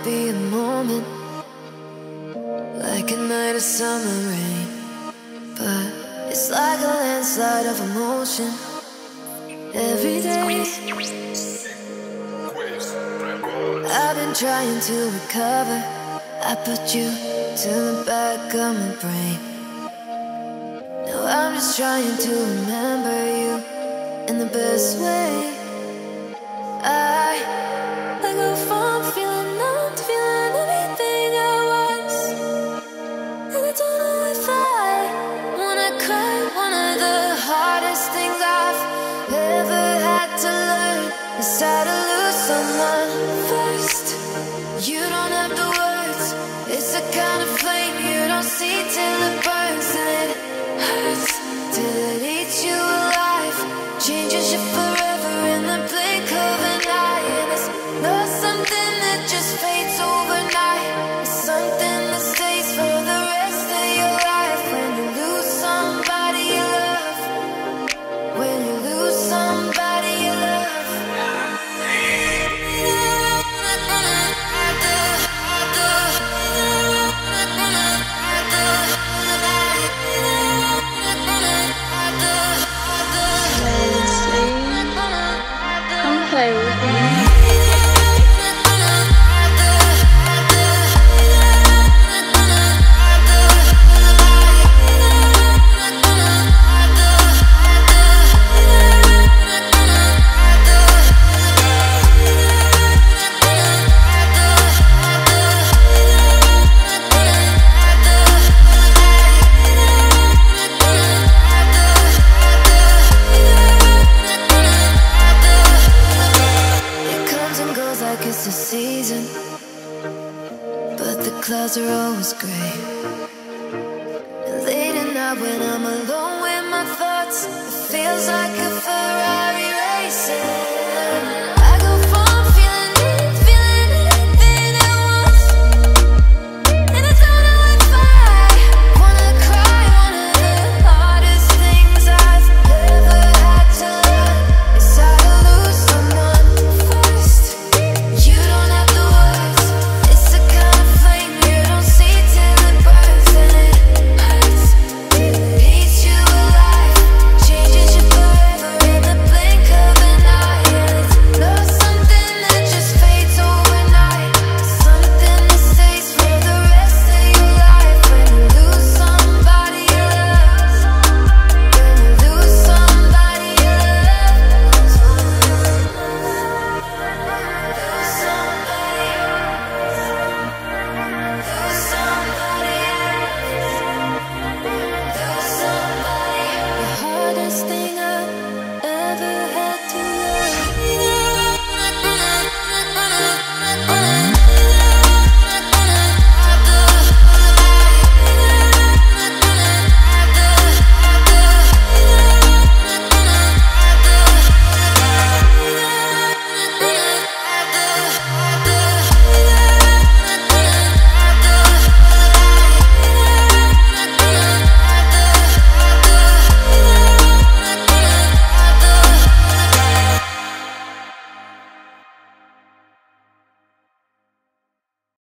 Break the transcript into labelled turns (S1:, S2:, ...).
S1: might be a moment Like a night of summer rain. But it's like a landslide of emotion. Every day I've been trying to recover. I put you to the back of my brain. Now I'm just trying to remember you In the best way Don't have the words It's the kind of flame you don't see till it burns
S2: Come
S1: it's the season, but the clouds are always gray. Late at night when I'm alone with my thoughts, it feels like a Ferrari racing.